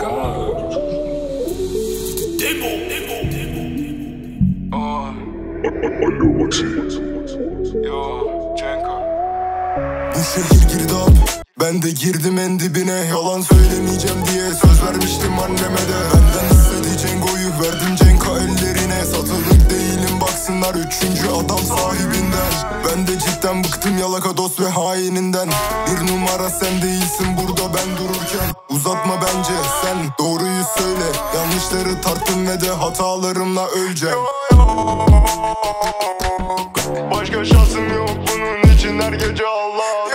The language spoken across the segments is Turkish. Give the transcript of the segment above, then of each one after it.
God. Demo, demo, demo, demo. Uh, Yo, Cenka. Bu şehir girdi. Ben de girdim en dibine Yalan söylemeyeceğim diye söz vermiştim anneme de Benden istedi Cengo'yu verdim Cenka ellerine Satılık değilim baksınlar üçüncü adam sahibinden Ben de cidden bıktım yalaka dost ve haininden Bir numara sen değilsin burada ben dururken. Uzatma bence sen doğruyu söyle. Yanlışları tarttım ve de hatalarımla öleceğim. Başka şansım yok bunun için her gece Allah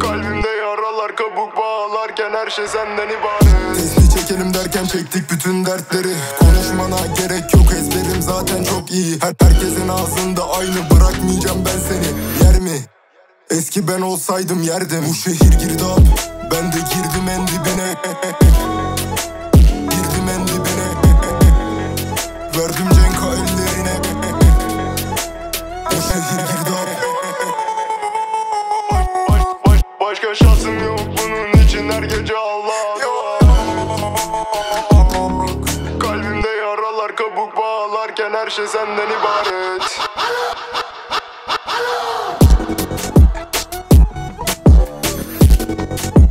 Kalbimde yaralar kabuk bağlarken her şey senden ibaret. Testi çekelim derken çektik bütün dertleri. Konuşmana gerek yok ezberim zaten çok iyi. Her Herkesin ağzında aynı bırakmayacağım ben seni. Yer mi? Eski ben olsaydım yerdim. Bu şehir girdap. Ben de girdim en dibine Girdim en dibine Verdim Cenka ellerine. Bu şehir girdap. Baş, baş, Başka şansım yok. Bunun için her gece Allah Kalbimde yaralar kabuk bağlarken her şey senden ibaret Thank